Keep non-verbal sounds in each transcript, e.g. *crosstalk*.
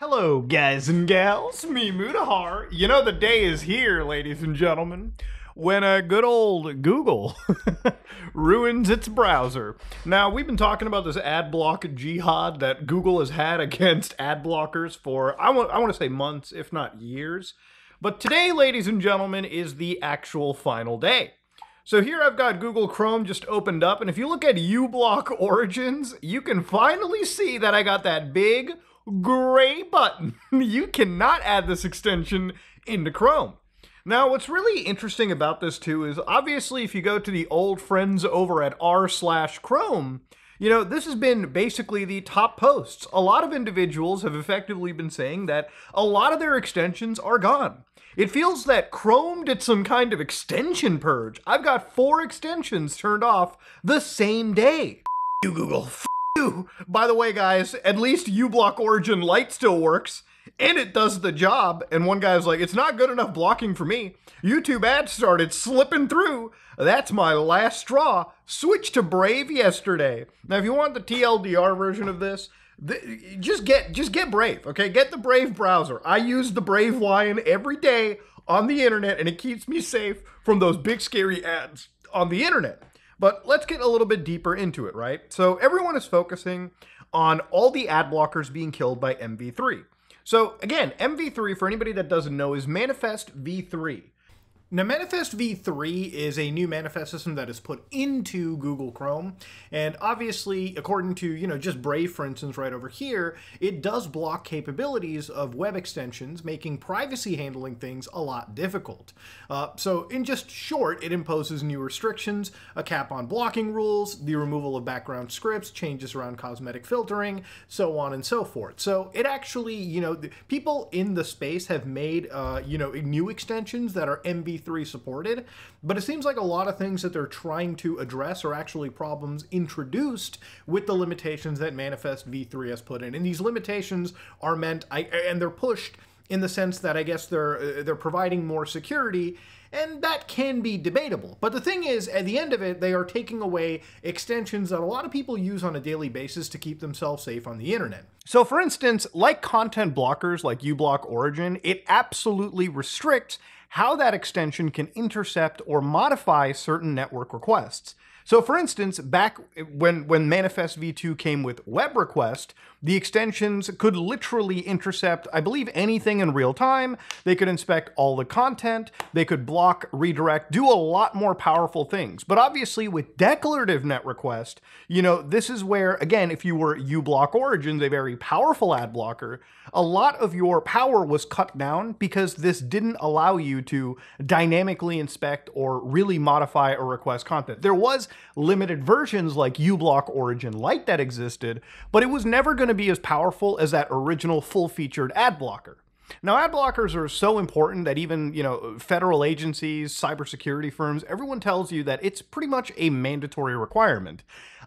Hello, guys and gals. Me, Mutahar. You know, the day is here, ladies and gentlemen, when a good old Google *laughs* ruins its browser. Now, we've been talking about this ad block jihad that Google has had against ad blockers for, I want, I want to say months, if not years. But today, ladies and gentlemen, is the actual final day. So here I've got Google Chrome just opened up, and if you look at uBlock Origins, you can finally see that I got that big gray button. *laughs* you cannot add this extension into Chrome. Now, what's really interesting about this too is obviously if you go to the old friends over at r slash Chrome, you know, this has been basically the top posts. A lot of individuals have effectively been saying that a lot of their extensions are gone. It feels that Chrome did some kind of extension purge. I've got four extensions turned off the same day. You Google, By the way, guys, at least uBlock Origin Lite still works and it does the job. And one guy's like, it's not good enough blocking for me. YouTube ads started slipping through. That's my last straw. Switch to Brave yesterday. Now, if you want the TLDR version of this, just get just get Brave, okay? Get the Brave browser. I use the Brave Lion every day on the internet, and it keeps me safe from those big scary ads on the internet. But let's get a little bit deeper into it, right? So everyone is focusing on all the ad blockers being killed by MV3. So again, MV3, for anybody that doesn't know, is Manifest v3. Now, Manifest v3 is a new manifest system that is put into Google Chrome, and obviously, according to, you know, just Brave, for instance, right over here, it does block capabilities of web extensions, making privacy handling things a lot difficult. Uh, so, in just short, it imposes new restrictions, a cap on blocking rules, the removal of background scripts, changes around cosmetic filtering, so on and so forth. So, it actually, you know, people in the space have made, uh, you know, new extensions that are MV 3 supported, but it seems like a lot of things that they're trying to address are actually problems introduced with the limitations that Manifest v3 has put in. And these limitations are meant, I, and they're pushed in the sense that I guess they're uh, they're providing more security and that can be debatable. But the thing is, at the end of it, they are taking away extensions that a lot of people use on a daily basis to keep themselves safe on the internet. So for instance, like content blockers like uBlock Origin, it absolutely restricts how that extension can intercept or modify certain network requests. So for instance, back when, when Manifest v2 came with web request, the extensions could literally intercept, I believe, anything in real time. They could inspect all the content. They could block, redirect, do a lot more powerful things. But obviously with declarative net request, you know, this is where, again, if you were uBlock Origins, a very powerful ad blocker, a lot of your power was cut down because this didn't allow you to dynamically inspect or really modify or request content. There was limited versions like uBlock Origin Lite that existed, but it was never going to be as powerful as that original full-featured ad blocker. Now, ad blockers are so important that even, you know, federal agencies, cybersecurity firms, everyone tells you that it's pretty much a mandatory requirement.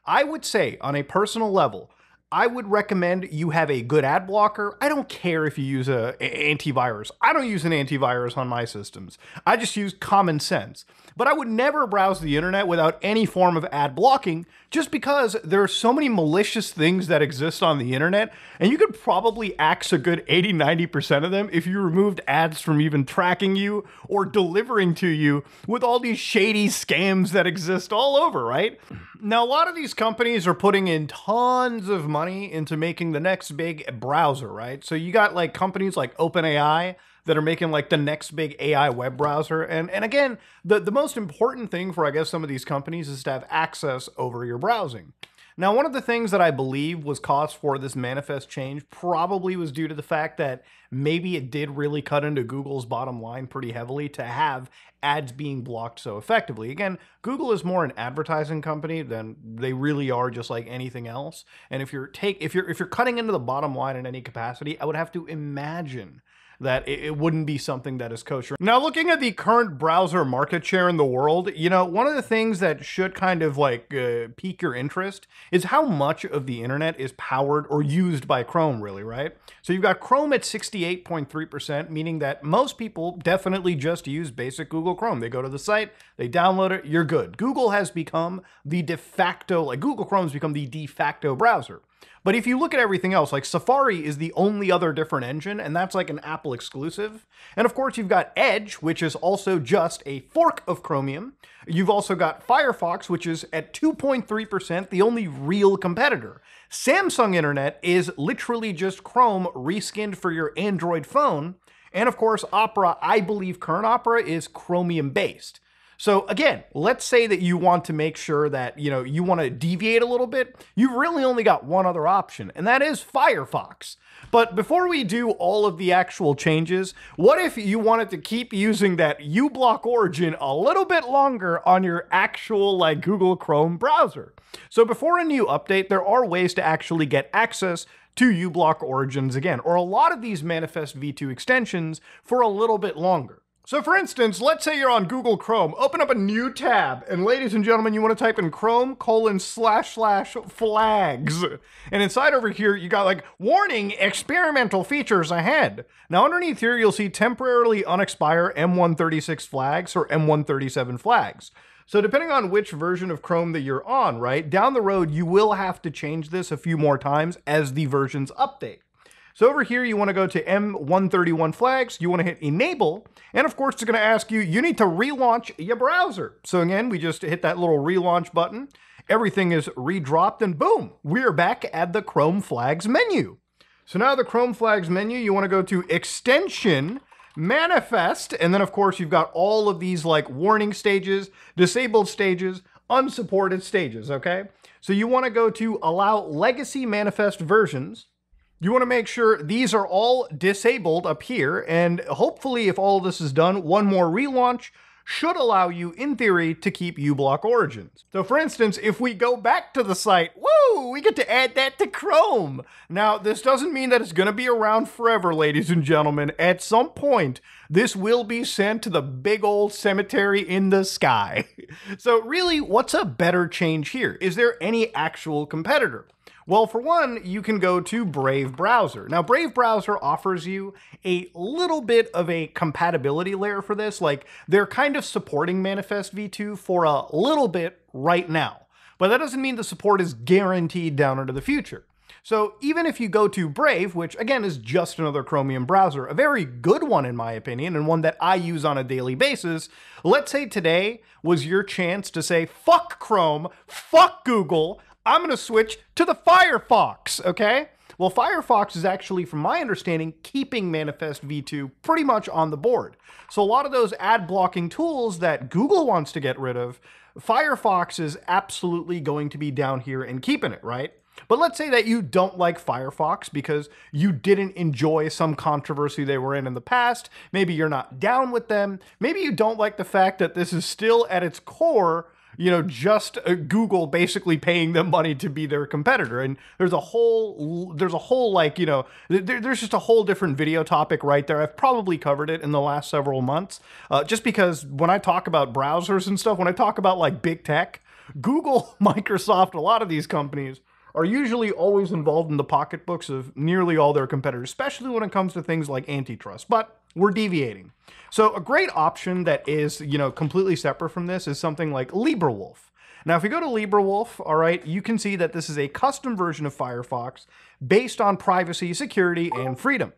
I would say, on a personal level, I would recommend you have a good ad blocker. I don't care if you use a, a, antivirus. I don't use an antivirus on my systems. I just use common sense. But I would never browse the internet without any form of ad blocking just because there are so many malicious things that exist on the internet and you could probably axe a good 80 90% of them if you removed ads from even tracking you or delivering to you with all these shady scams that exist all over, right? Now, a lot of these companies are putting in tons of money into making the next big browser, right? So you got like companies like OpenAI that are making like the next big AI web browser. And and again, the, the most important thing for I guess some of these companies is to have access over your browsing. Now, one of the things that I believe was cause for this manifest change probably was due to the fact that maybe it did really cut into Google's bottom line pretty heavily to have ads being blocked so effectively. Again, Google is more an advertising company than they really are just like anything else. And if you're take if you're if you're cutting into the bottom line in any capacity, I would have to imagine that it, wouldn't be something that is kosher. Now, looking at the current browser market share in the world, you know, one of the things that should kind of like uh, pique your interest is how much of the internet is powered or used by Chrome, really, right? So you've got Chrome at 68.3%, meaning that most people definitely just use basic Google Chrome. They go to the site, they download it, you're good. Google has become the de facto, like Google Chrome has become the de facto browser. But if you look at everything else, like Safari is the only other different engine, and that's like an Apple exclusive. And of course, you've got Edge, which is also just a fork of Chromium. You've also got Firefox, which is at 2.3%, the only real competitor. Samsung Internet is literally just Chrome reskinned for your Android phone. And of course, Opera, I believe current Opera is Chromium based. So again, let's say that you want to make sure that, you know, you want to deviate a little bit. You've really only got one other option, and that is Firefox. But before we do all of the actual changes, what if you wanted to keep using that uBlock origin a little bit longer on your actual like Google Chrome browser? So before a new update, there are ways to actually get access to uBlock origins again, or a lot of these Manifest v2 extensions for a little bit longer. So for instance, let's say you're on Google Chrome, open up a new tab, and ladies and gentlemen, you want to type in Chrome colon slash slash flags. And inside over here, you got like, warning, experimental features ahead. Now underneath here, you'll see temporarily unexpire M136 flags or M137 flags. So depending on which version of Chrome that you're on, right, down the road, you will have to change this a few more times as the versions update. So over here, you want to go to M131 flags, you want to hit enable, and of course it's going to ask you, you need to relaunch your browser. So again, we just hit that little relaunch button, everything is redropped, and boom, we're back at the Chrome flags menu. So now the Chrome flags menu, you want to go to extension, manifest, and then of course you've got all of these like warning stages, disabled stages, unsupported stages, okay? So you want to go to allow legacy manifest versions, you want to make sure these are all disabled up here, and hopefully if all this is done, one more relaunch should allow you, in theory, to keep uBlock origins. So for instance, if we go back to the site, woo, we get to add that to Chrome. Now, this doesn't mean that it's gonna be around forever, ladies and gentlemen. At some point, this will be sent to the big old cemetery in the sky. *laughs* So really, what's a better change here? Is there any actual competitor? Well, for one, you can go to Brave Browser. Now, Brave Browser offers you a little bit of a compatibility layer for this. Like, they're kind of supporting Manifest v2 for a little bit right now. But that doesn't mean the support is guaranteed down into the future. So even if you go to Brave, which again is just another Chromium browser, a very good one in my opinion, and one that I use on a daily basis, let's say today was your chance to say, fuck Chrome, fuck Google, I'm to switch to the Firefox, okay? Well, Firefox is actually, from my understanding, keeping Manifest v2 pretty much on the board. So a lot of those ad blocking tools that Google wants to get rid of, Firefox is absolutely going to be down here and keeping it, right? But let's say that you don't like Firefox because you didn't enjoy some controversy they were in in the past. Maybe you're not down with them. Maybe you don't like the fact that this is still at its core you know, just uh, Google basically paying them money to be their competitor. And there's a whole, there's a whole like, you know, there, there's just a whole different video topic right there. I've probably covered it in the last several months, uh, just because when I talk about browsers and stuff, when I talk about like big tech, Google, *laughs* Microsoft, a lot of these companies are usually always involved in the pocketbooks of nearly all their competitors, especially when it comes to things like antitrust. But we're deviating. So a great option that is, you know, completely separate from this is something like LibreWolf. Now, if you go to LibreWolf, all right, you can see that this is a custom version of Firefox based on privacy, security, and freedom.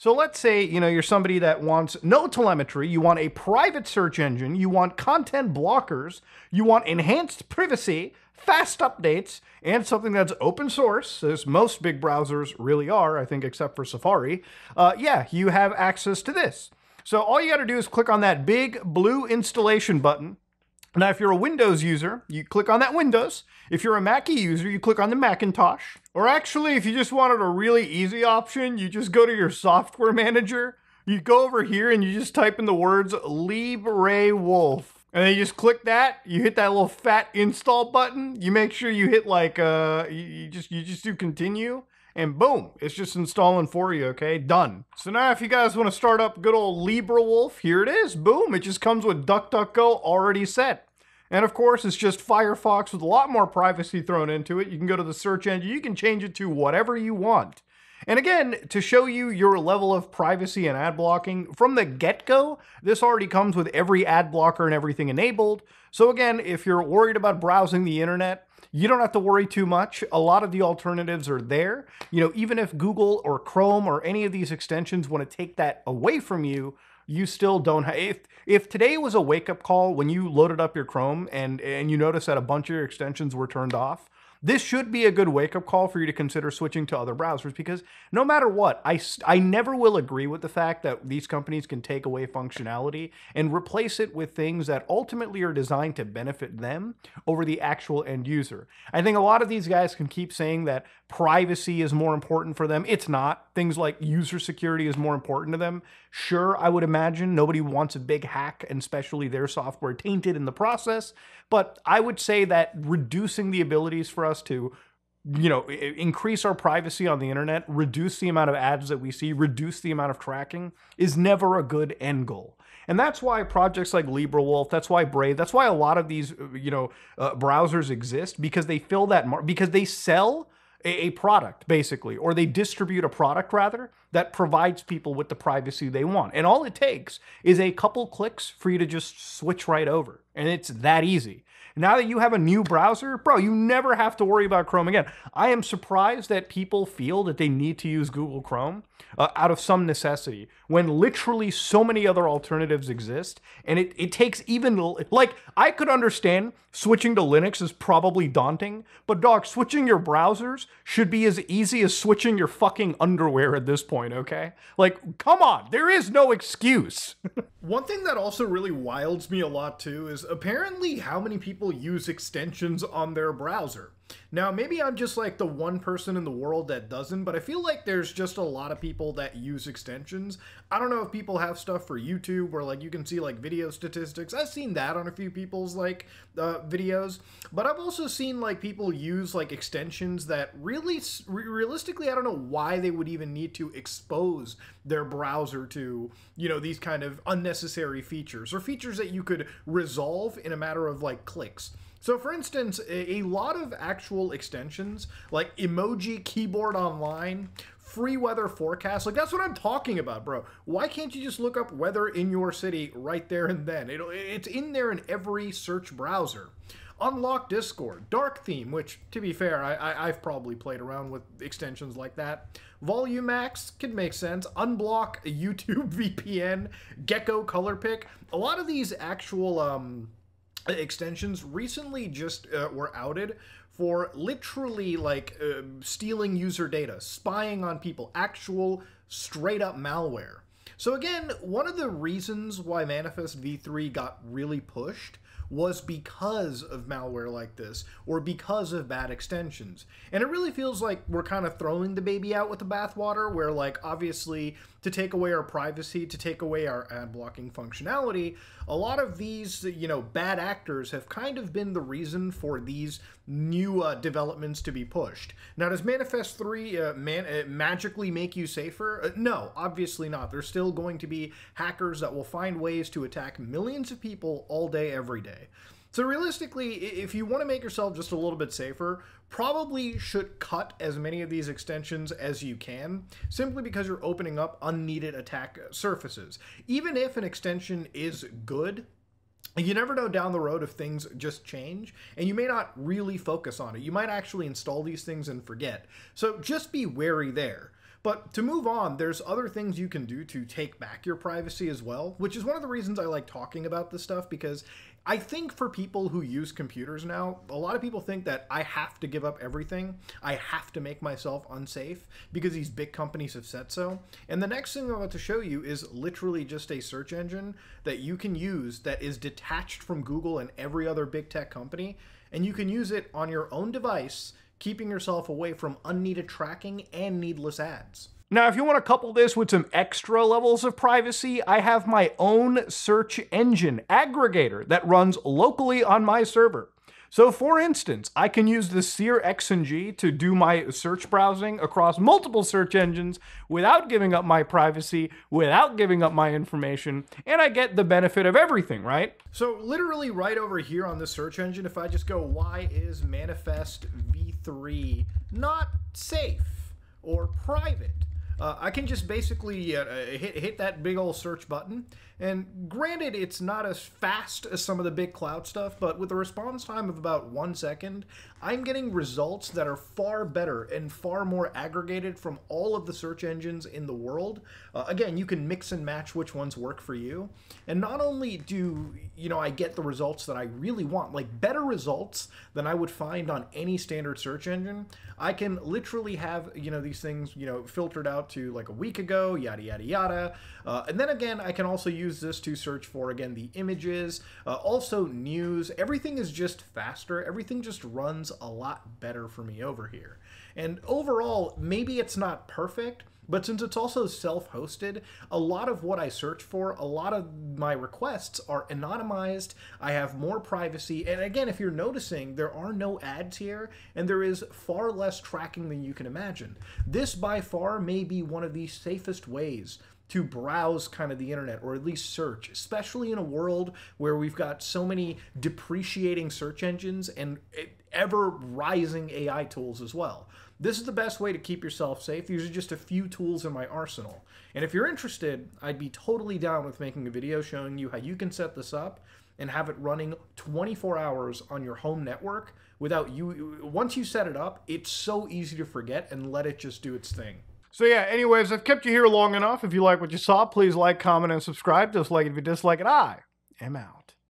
So let's say, you know, you're somebody that wants no telemetry, you want a private search engine, you want content blockers, you want enhanced privacy, fast updates, and something that's open source, as most big browsers really are, I think, except for Safari. Uh, yeah, you have access to this. So all you got to do is click on that big blue installation button now, if you're a Windows user, you click on that Windows. If you're a Mackie user, you click on the Macintosh. Or actually, if you just wanted a really easy option, you just go to your software manager. You go over here and you just type in the words LibreWolf. And then you just click that, you hit that little fat install button. You make sure you hit like uh you, you just you just do continue and boom, it's just installing for you, okay? Done. So now if you guys want to start up good old LibreWolf, here it is. Boom, it just comes with DuckDuckGo already set. And of course, it's just Firefox with a lot more privacy thrown into it. You can go to the search engine, you can change it to whatever you want. And again, to show you your level of privacy and ad blocking, from the get-go, this already comes with every ad blocker and everything enabled. So again, if you're worried about browsing the internet, you don't have to worry too much. A lot of the alternatives are there. You know, even if Google or Chrome or any of these extensions want to take that away from you, you still don't have if if today was a wake up call when you loaded up your Chrome and and you notice that a bunch of your extensions were turned off, this should be a good wake up call for you to consider switching to other browsers because no matter what, I, I never will agree with the fact that these companies can take away functionality and replace it with things that ultimately are designed to benefit them over the actual end user. I think a lot of these guys can keep saying that privacy is more important for them. It's not. Things like user security is more important to them. Sure, I would imagine nobody wants a big hack and especially their software tainted in the process. But I would say that reducing the abilities for us to you know, increase our privacy on the internet, reduce the amount of ads that we see, reduce the amount of tracking is never a good end goal. And that's why projects like LibreWolf, that's why Brave, that's why a lot of these, you know, uh, browsers exist because they fill that mar- because they sell a, a product basically, or they distribute a product rather that provides people with the privacy they want. And all it takes is a couple clicks for you to just switch right over. And it's that easy. Now that you have a new browser, bro, you never have to worry about Chrome again. I am surprised that people feel that they need to use Google Chrome uh, out of some necessity when literally so many other alternatives exist. And it, it takes even, like, I could understand switching to Linux is probably daunting, but dog, switching your browsers should be as easy as switching your fucking underwear at this point, okay? Like, come on, there is no excuse. *laughs* One thing that also really wilds me a lot too is apparently how many people use extensions on their browser. Now, maybe I'm just like the one person in the world that doesn't, but I feel like there's just a lot of people that use extensions. I don't know if people have stuff for YouTube where like you can see like video statistics. I've seen that on a few people's like uh, videos, but I've also seen like people use like extensions that really, realistically, I don't know why they would even need to expose their browser to, you know, these kind of unnecessary features or features that you could resolve in a matter of like clicks. So, for instance, a, lot of actual extensions like Emoji Keyboard Online, free weather forecast, like that's what I'm talking about, bro. Why can't you just look up weather in your city right there and then? It, it's in there in every search browser. Unlock Discord, Dark Theme, which, to be fair, I, have probably played around with extensions like that. Volume Max could make sense. Unblock *laughs* YouTube VPN, Gecko Color Pick. A lot of these actual um, extensions recently just uh, were outed for literally like uh, stealing user data, spying on people, actual straight up malware. So again, one of the reasons why Manifest v3 got really pushed was because of malware like this or because of bad extensions. And it really feels like we're kind of throwing the baby out with the bathwater, where, like, obviously, to take away our privacy, to take away our ad blocking functionality, a lot of these, you know, bad actors have kind of been the reason for these new uh, developments to be pushed. Now, does Manifest 3 uh, man- uh, magically make you safer? Uh, no, obviously not. There's still going to be hackers that will find ways to attack millions of people all day, every day. So realistically, if you want to make yourself just a little bit safer, probably should cut as many of these extensions as you can, simply because you're opening up unneeded attack surfaces. Even if an extension is good, you never know down the road if things just change, and you may not really focus on it. You might actually install these things and forget. So just be wary there. But to move on, there's other things you can do to take back your privacy as well, which is one of the reasons I like talking about this stuff because I think for people who use computers now, a lot of people think that I have to give up everything. I have to make myself unsafe because these big companies have said so. And the next thing I'm about to show you is literally just a search engine that you can use that is detached from Google and every other big tech company. And you can use it on your own device, keeping yourself away from unneeded tracking and needless ads. Now, if you want to couple this with some extra levels of privacy, I have my own search engine aggregator that runs locally on my server. So for instance, I can use the Seer G to do my search browsing across multiple search engines without giving up my privacy, without giving up my information, and I get the benefit of everything, right? So literally right over here on the search engine, if I just go, why is Manifest v3 not safe or private? Uh, I can just basically uh, hit, hit that big old search button. And granted, it's not as fast as some of the big cloud stuff, but with a response time of about one second, I'm getting results that are far better and far more aggregated from all of the search engines in the world. Uh, again, you can mix and match which ones work for you. And not only do, you know, I get the results that I really want, like better results than I would find on any standard search engine, I can literally have, you know, these things, you know, filtered out to like a week ago, yada, yada, yada. Uh, and then again, I can also use this to search for, again, the images, uh, also news. Everything is just faster. Everything just runs a lot better for me over here. And overall, maybe it's not perfect, but since it's also self hosted, a lot of what I search for, a lot of my requests are anonymized. I have more privacy. And again, if you're noticing, there are no ads here, and there is far less tracking than you can imagine. This by far may be one of the safest ways to browse kind of the internet or at least search, especially in a world where we've got so many depreciating search engines and eh, ever rising AI tools as well. This is the best way to keep yourself safe. These are just a few tools in my arsenal. And if you're interested, I'd be totally down with making a video showing you how you can set this up and have it running 24 hours on your home network without you. Once you set it up, it's so easy to forget and let it just do its thing. So yeah, anyways, I've kept you here long enough. If you like what you saw, please like, comment, and subscribe. Dislike it if you dislike it. I am out.